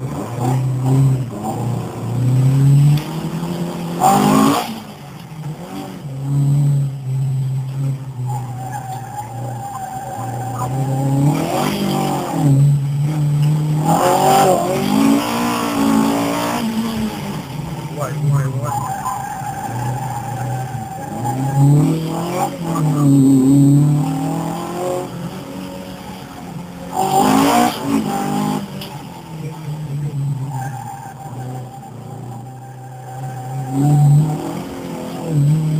Oh, Mm-hmm.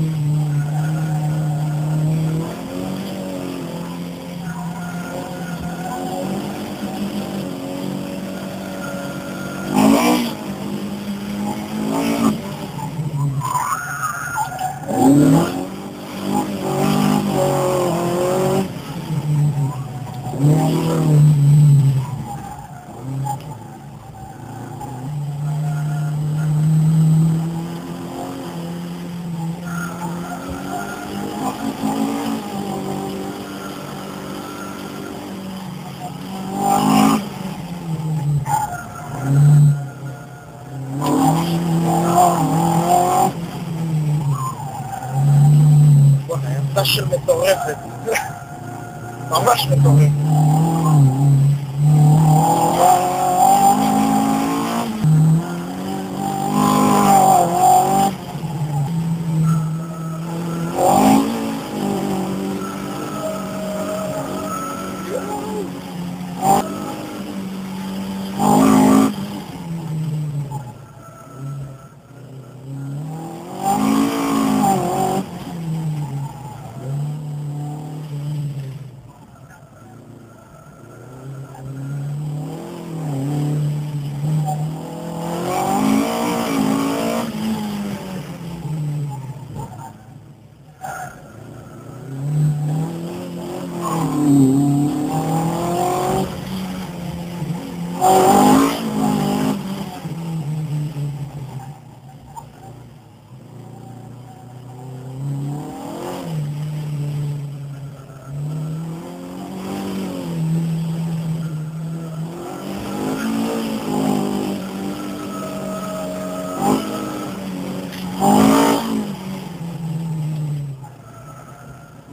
של מטורפת. ממש מטורפת.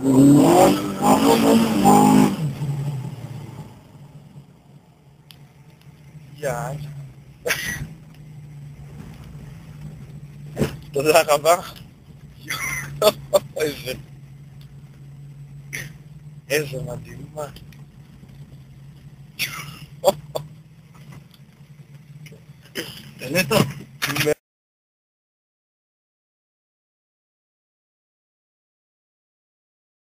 Yani. תודה רבה. איזה... איזה מדהים. באמת